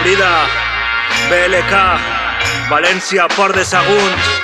Frida, BLK, València, Port de Sagunt.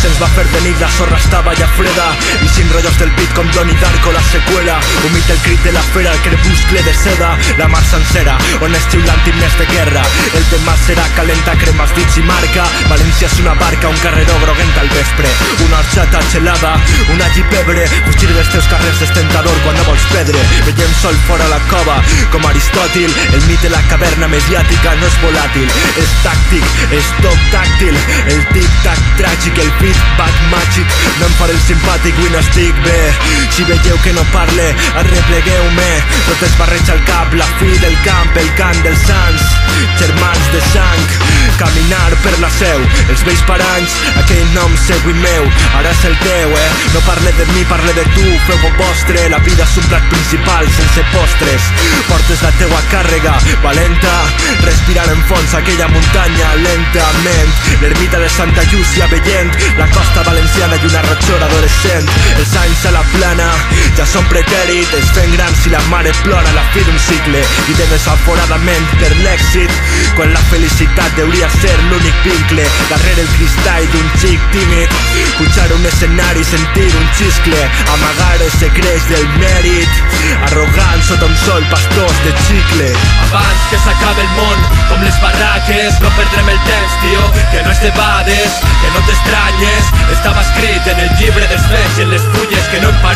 Se'ns va fer de nit, la sorra estava ja freda. I sin rollos del beat com Donnie Darko la seqüela. Humit el crit de la fera, el crepuscle de seda. La mar sencera, on estiu l'antimnes de guerra. El demà serà calenta, cremes dits marca. València és una barca, un carreró groguent al vespre. Una horxata gelada, una llipebre Fugir dels teus carrers és tentador quan no vols perdre Veiem sol fora la cova, com Aristòtil. El mite de la caverna mediàtica no és volàtil. És tàctic, és tot tàctil. El tic-tac tràgic, el feedback màgic No em faré el simpàtic, avui no estic bé. Si veieu que no parle, arreplegueu-me. Tot es barreja al cap, la fi del camp El cant dels sants, germans de sang Caminar per la seu, els vells paranys Aquell nom seu i meu, ara és el teu, eh? No parle de mi, parle de tu, feu-ho vostre La vida és un plat principal, sense postres. Portes la teua càrrega, valenta. Respirar en fons aquella muntanya lentament. L'ermita de Santa Llúcia veient la costa valenciana i una rotxora adolescent Els anys a la plana ja són pretèrit Es fent grans i la mare plora la fi d'un cicle. I de desaforadament per l'èxit Quan la felicitat hauria ser l'únic vincle. Darrere el cristall d'un xic tímid Pujar un escenari, sentir un xiscle. Amagar els secrets del mèrit Arrogant sota un sol pastors de xicle. Abans que s'acabe el món, com les barraques No perdrem el temps, tio, que no es debades Que no t'estranyes. Estava escrit en el llibre dels fets i en les fulles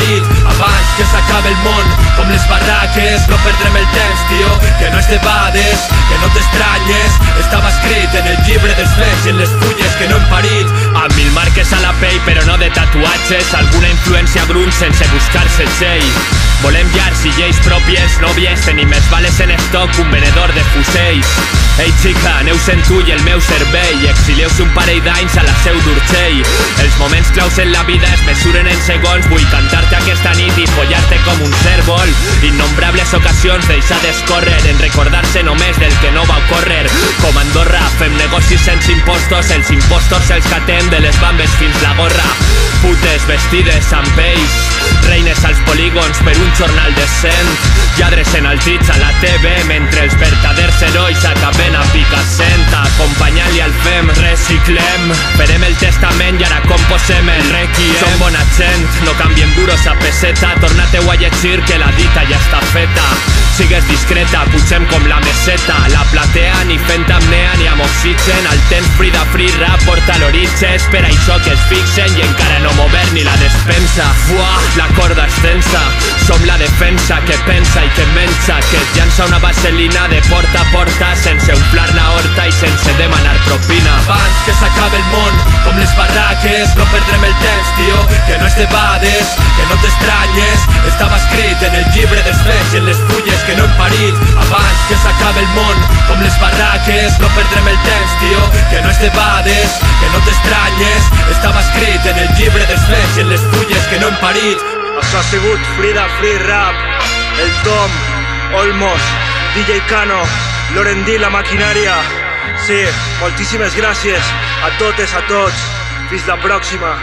parit abans que s'acabe el món com les barraques no perdrem el temps tio que no es debades que no t'estranyes. Estava escrit en el llibre dels fets i en les fulles que no hem parit. Amb mil marques a la pell però no de tatuatges alguna influència grun sense buscar-se el sell Volem llars i lleis pròpies, nòvies, tenim més vales en estoc un venedor de fusells. Ei xica, aneu sent tu i el meu cervell, exilieu-se un parell d'anys a la seu d'Urgell. Els moments claus en la vida es mesuren en segons, vull cantar-te aquesta nit i follar-te com un cèrvol. Innombrables ocasions deixar d'escórrer en recordar-se només del fem negocis sense impostos, els impostos els catem de les bambes fins la gorra. Putes vestides amb pells, reines als polígons per un jornal decent lladres enaltits a la TV mentre els verdaders herois acaben a picassent acompanyant-li al fem reciclem. Farem el testament i ara composem el requiem. Som bona gent, no canviem duros a peseta. Tornateu a llegir que la dita ja està feta. Sigues discreta, pugem com la meseta. La platea ni fent apnea ni amb oxigen. Al temps Frida Free Rap porta l'origen. És per això que es fixen i encara no mover despensa Fuà, la corda extensa som la defensa que pensa i que menja que et llança una vaselina de porta a porta sense umflar la horta i sense demanar propina. Abans que s'acabe el món com les barraques no perdrem el temps tio que no es debades que no t'estranyes. Estava escrit en el llibre dels fets i en les fulles que no hem parit. Abans que s'acabe el món com les barraques no perdrem el temps tio que no es debades que no t'estranyes. Estava escrit en el llibre dels fets i en les fulles que no hem parit Això ha sigut Frida Free Rap, el Tom, Olmos, DJ Cano, Lorendí, la maquinària. Sí, moltíssimes gràcies a totes, a tots. Fins la pròxima.